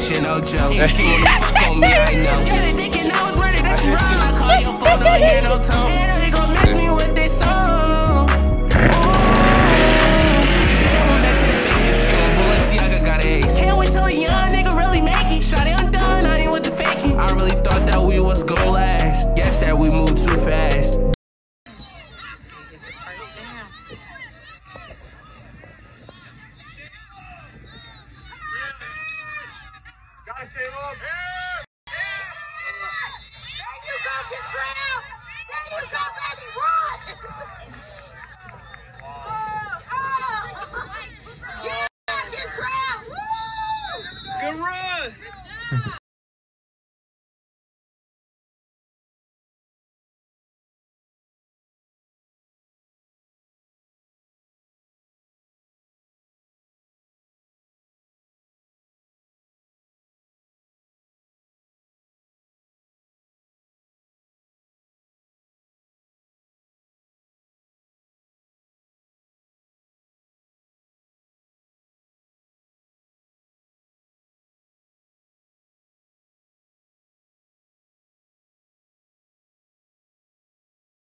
Shit no joke. She wanna fuck on me, I know. Yeah, dick and I was murdered, that's wrong. I call your phone, don't hear no tone. They gon' mess me with this song. Can't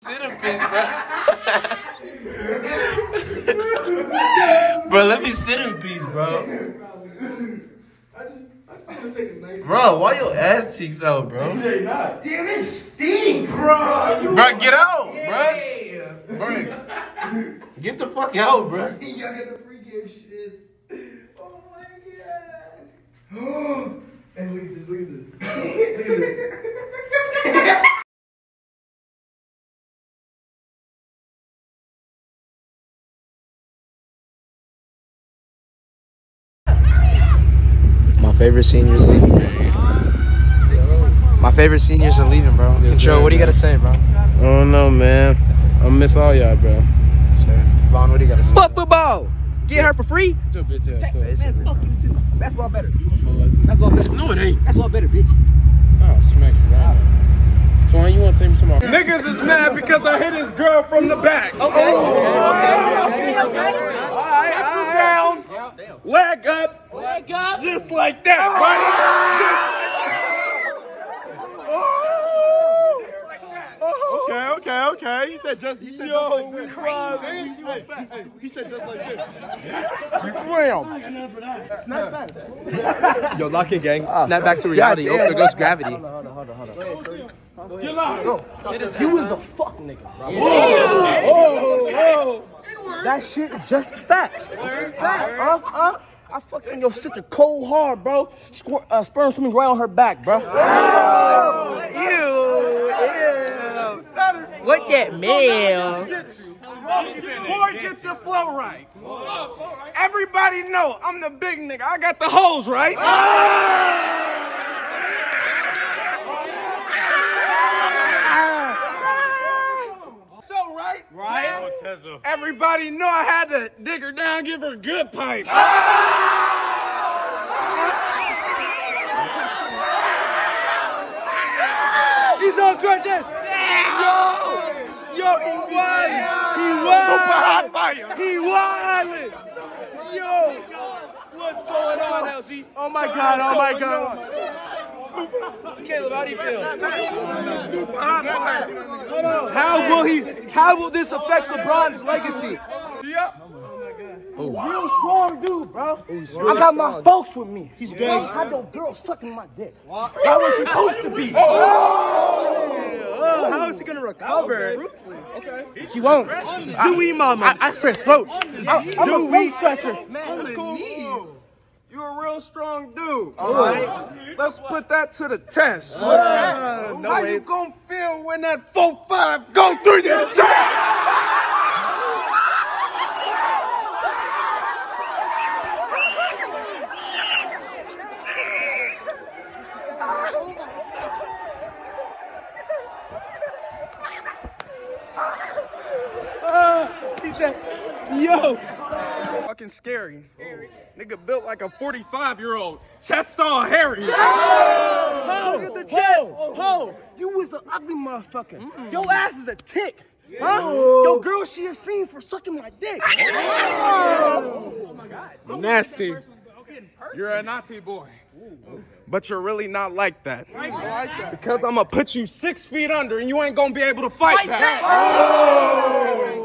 Centipede, bro. bro, let me sit in peace, bro. I just, I just want to take a nice. Bro, why your ass cheeks out, bro? They not. Damn, it stink, bro. You Bro, get out, bro. Bro, get the fuck out, bro. Y'all got the pregame shits. Oh my god. hey, look at this. Look at this. look at this. Favorite seniors leaving. My favorite seniors are leaving, bro. Control, what do you gotta say, bro? I don't know, man. I miss all y'all, bro. Sir. Vaughn, what do you gotta say? Fuck football. Get her for free. Your bitch ass up. Man, fuck you too. Basketball better. Basketball better. No, it ain't. Basketball better, bitch. Oh, smack you right now. Twan, you want to take me to my... Niggas is mad because I hit his girl from the back. Okay. Okay, okay. Up and down. Leg up. Leg up. Just like that, right? Oh. Okay, okay, okay. He said just. He said Yo, just like this. crazy. Hey, hey, hey, he said just like this. Snap back. Yo, lock in, gang. Ah. Snap back to reality. Oh, there goes gravity. You was a fuck nigga, bro. Oh, oh. That shit just facts. Huh? Huh? I fucking your sister cold hard, bro. Squir- uh, sperm swimming right on her back, bro. Ew, ew. What that man? Boy, get your flow right. Everybody know I'm the big nigga. I got the hoes right. So Everybody know I had to dig her down, give her a good pipe. He's on crutches. Yo, yo, he oh, wild. He wild. Super hot fire. He wildin'. Yo, what's going on, LZ? Oh my God, oh my God. Caleb, how do you feel? How will he? How will this affect LeBron's legacy? Yep. Real strong dude, bro. I got my folks with me. He's big. I no girl sucking my dick. That was supposed to be. Oh, oh how is he gonna recover? She won't. Zooey mama. I, I stretch throats. I, I'm a throat stretcher. That's cool. You're a real strong dude. All right. Let's put that to the test. How you gonna feel when that 4-5 go through your chest? Ah, he said, yo. Fucking scary. Nigga built like a 45 year old. Chest all hairy. Ho, Look at the chest. Ho, oh. you was an ugly motherfucker. Your ass is a tick. Huh? Yo, girl, she a scene for sucking my dick. Oh. Oh nasty. You're a naughty boy. But you're really not like that. Because I'm gonna put you six feet under and you ain't gonna be able to fight, back. Oh.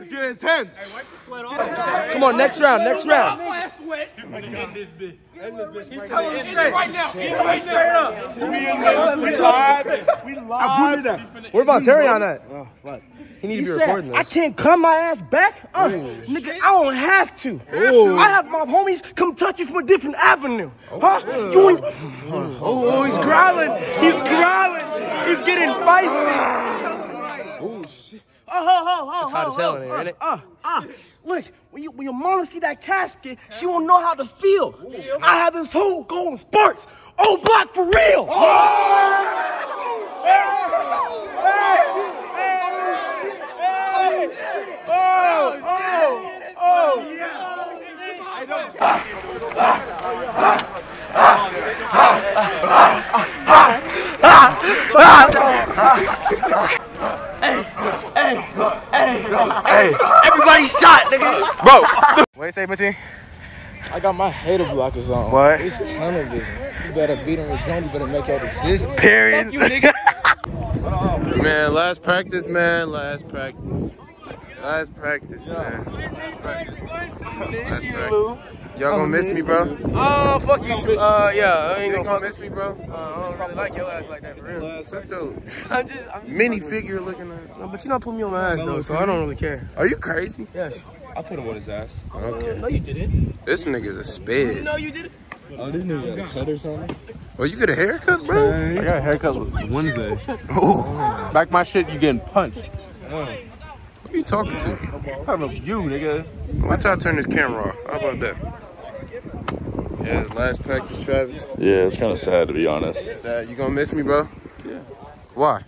It's getting intense. Hey, wipe the sweat off. Come on, next round, next round. We live. We live. Where about Terry on that? He need He to be said, recording I this. can't come my ass back. Uh, nigga, I don't have to. I have my homies come touch you from a different avenue. Huh? You ain't. Oh, he's growling. He's growling. He's getting feisty. Oh, oh, oh, oh, It's hot oh, as hell oh, in here, uh, ain't it? Uh, uh, look, when, you, when your mama see that casket, she won't know how to feel. I have this whole going sparks. Oh, block for real. Everybody shot, nigga. Bro, What you say, Matthew? I got my hater blockers on. What? It's television. You better beat him with John. You better make your decision. Period. You nigga. Man, last practice, man. Last practice. Last practice, man. Last practice. Y'all gonna miss me, bro? Oh, fuck you. Uh, yeah, I You ain't ain't gonna gonna miss me, bro? Uh, I don't really like your ass like that, for real. Such a I'm just, I'm just mini figure looking at. No, but you not put me on my ass though, so I don't really care. Are you crazy? Yes. I put him on his ass. Okay. No, you didn't. This nigga's a sped. No, you didn't. Oh, this nigga got a cut or something? Oh, you get a haircut, bro? I got a haircut Wednesday. Oh. Back my shit, you getting punched. Who you talking to? Talking about you, nigga. Wait till I turn this camera off. How about that? Yeah, last practice, Travis. Yeah, it's kind of sad to be honest. Sad. You gonna miss me, bro? Yeah. Why?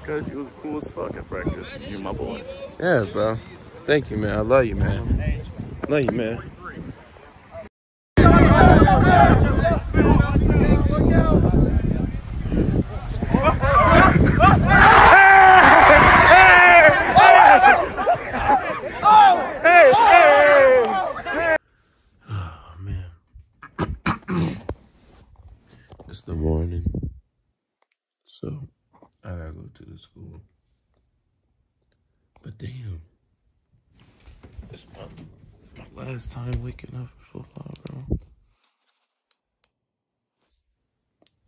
Because you was cool as fuck at practice. You're my boy. Yeah, bro. Thank you, man. I love you, man. Love you, man. Oh, man. it's the morning. So, I gotta go to the school. But damn. It's my, my last time waking up for football, bro.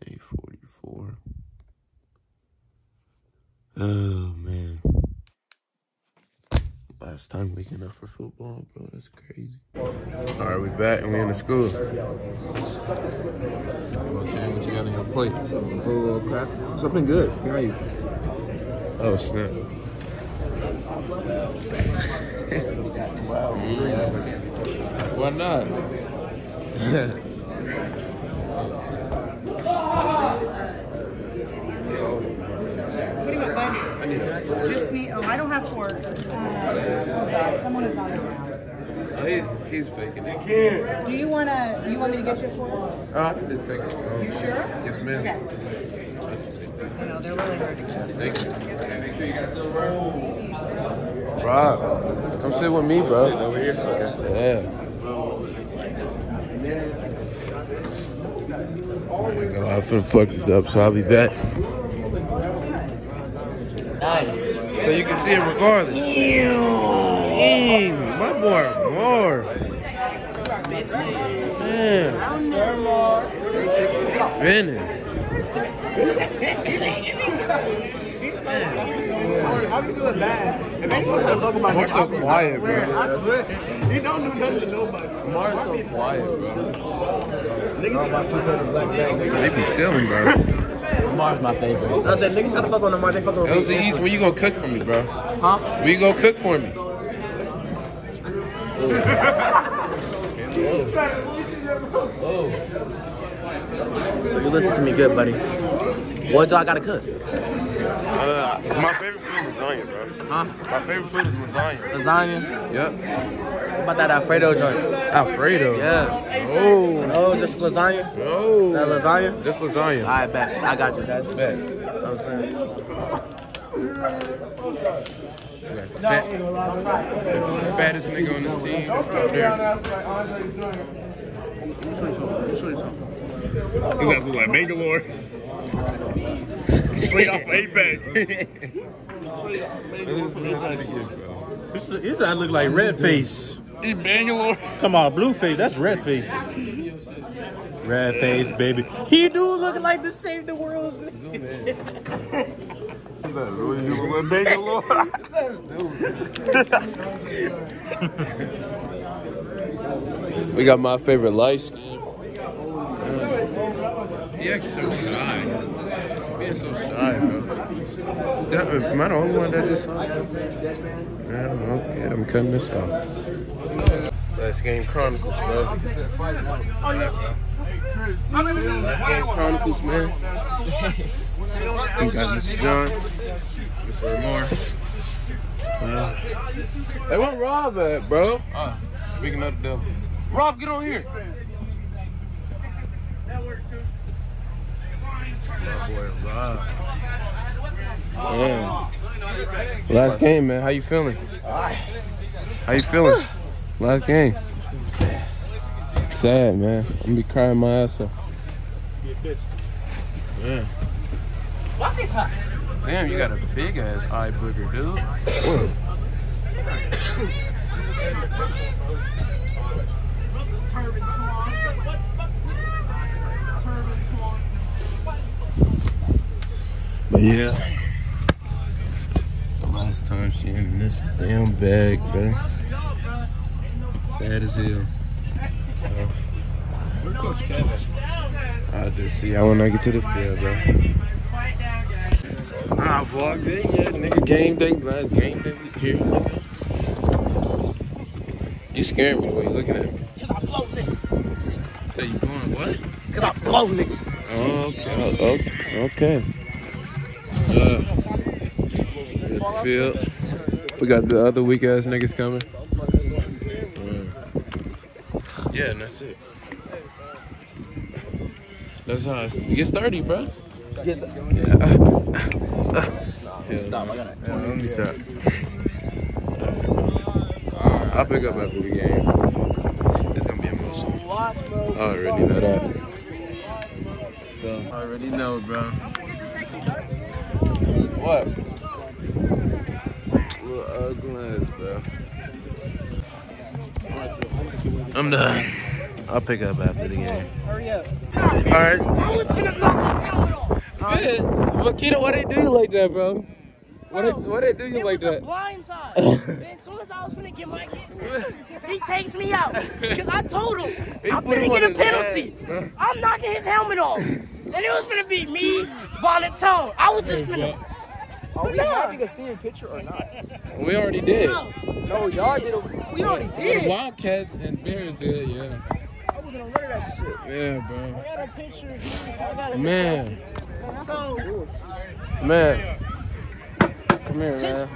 844. Oh man. Last time waking up for football, bro. That's crazy. Alright, we back and we in the school. Tell you what you got on your plate. Oh crap. Something good. How are you? Oh snap. Why not? What do you want, bud? Just me. Oh, I don't have forks. Uh, someone is on the ground. He, he's faking it. Do you wanna? You want me to get you a fork? I can just take his phone. You sure? Yes, ma'am. Okay. No, they're really hard to get. Thank you. Make sure you got silver. Rob, come sit with me, bro. Sit over here. Okay. Yeah. I'm finna fuck this up, so I'll be back. Nice. So you can see it regardless. Dang, my boy, more. Man. Spinning. I be feeling bad. If anyone said fuck about Mark's so quiet, bro. I swear, he don't do nothing to nobody. Mark's so quiet, bro. Niggas got two turns of black bag. They be chilling, bro. Mar's my favorite. I said niggas had to fuck on the mark. They fuck on That was the East. Where you gonna cook for me, bro? Huh? Where you gonna cook for me? So you listen to me good, buddy. What do I gotta cook? Uh, my favorite food is lasagna, bro. Huh? My favorite food is lasagna. Lasagna? Yep. What about that Alfredo joint? Alfredo. Yeah. Oh. No, just lasagna? No. That lasagna? Just lasagna. I bet. I got you, Dad. Bet. Okay. We fat, the fattest nigga on this team up there. His ass look like Bangalore. Straight off Apex. His, his eye look like red face. He's Bangalore. Come on, blue face. That's red face. Red face, baby. He do look like the save the world's Bangalore. We got my favorite light skin. Acts so shy. Being so shy, bro. That, am I the only one that just saw that? Yeah, okay, I'm cutting this off. Last Game Chronicles, bro. Last Game Chronicles, man. We got Mr. John, Mr. Lamar. Uh, hey, what Rob at, bro? Uh, speaking of the devil. Rob, get on here. My boy Rob. Man. Last game, man. How you feeling? How you feeling? Last game. Sad, man. I'm gonna be crying my ass off. Man. Damn, you got a big ass eye booger, dude. But yeah. The last time she in this damn bag, bro. Sad as hell. Kevin? I'll just see how when I get to the field, bro. Ah, vlog day, yeah, nigga. Game day, last game day here. You scaring me the way you looking at me. Cause I blow niggas. So you going what? Cause I blow niggas. Oh, okay. Oh, okay. Field. We got the other weak ass niggas coming. Uh, yeah, and that's it. That's how I get started, bro. Yes. Yeah. Uh, uh, Stop. I gotta. yeah, let me stop. I'll pick up after the game. It's gonna be emotional. Watch, bro. I already know that. So, I already know, bro. What? Little ugly ass, bro. I'm done. I'll pick up after the game. Hurry up. All right. I was gonna knock his helmet off. Good. Makita, why they do you like that, bro? Why they, why they do you It like was that? blind side. then as soon as I was finna get my hit, he takes me out. Because I told him, He I'm put him finna get a penalty. back, bro. I'm knocking his helmet off. And it was finna be me, Vonatone. I was just finna. Are we having a senior picture or not? We already did. No. No, y'all did. A, we already The did. Wildcats and Bears did, yeah. I was gonna run that shit. Yeah, bro. I got a picture. I got a Man, So, man. Come here, man.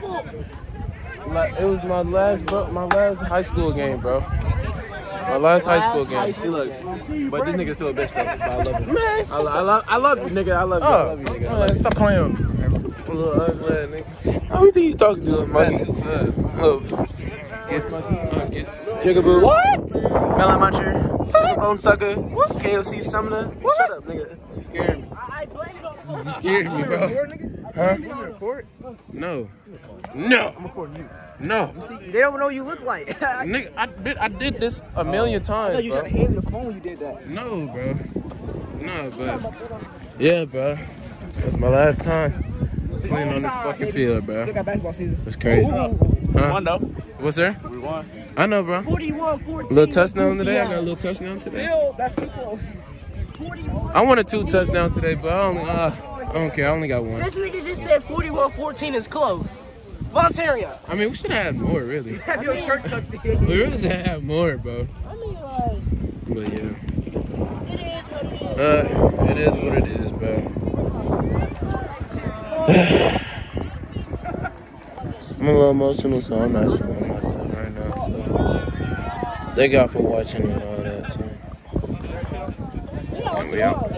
My- It was my last, bro. My last high school game, bro. My last high school game. Look, but this nigga's still a bitch though. But I love him. Man, I, I love, I love you, nigga. I love you. Oh. I Oh, love you, nigga. I love man, you. stop playing. Little ugly ass nigga. Who you think you talking to? Monkey. Look. Get, uh, get. Jigaboo. What? Melon Muncher. Bone Sucker. KOC Sumner. Shut up, nigga. You scared me. I blame it on You scared me, bro. Huh? Record? No. No. I'm recording you. No. See, they don't know what you look like. Nigga, I did, I did this a million times, thought you bro. tried to aim the phone when you did that. No, bro. No, but yeah, bro. That's my last time playing on this fucking field, Still bro. got basketball season. That's crazy. Huh? Won though. What's there? We won. I know, bro. 41 14. Little touchdown today. I got a little touchdown today. Bill, that's too close. 41. I wanted two touchdowns today, but I only, uh, I don't care. I only got one. This nigga just said 41 14 is close. Vontario. I mean, we should have had more, really. Have your shirt tucked in. We really should have more, bro. I mean, like, But yeah, it is what it is. uh, it is what it is, bro. I'm a little emotional, so I'm not showing myself right now. So thank y'all for watching and all that. So and we out.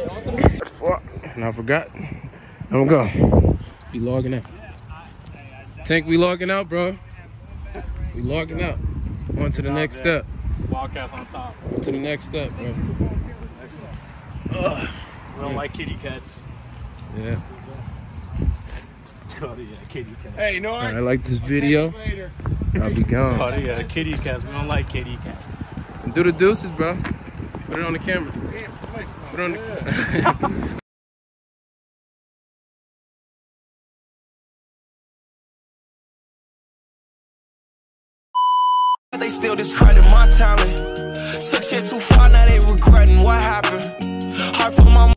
And I forgot. I'm gonna go. Be logging in. Tank, we logging out, bro. We logging out. On to the next step. Wildcats on top. On to the next step, bro. Ugh. We don't like kitty cats. Yeah. Oh, yeah, kitty cats. Oh, hey, Norris. Alright, I like this video. I'll be Oh, gone. yeah, kitty cats. We don't like kitty cats. Do the deuces, bro. Put it on the camera. Put it on the. They still discredit my talent. Took shit too far, now they regretting what happened. Hard for my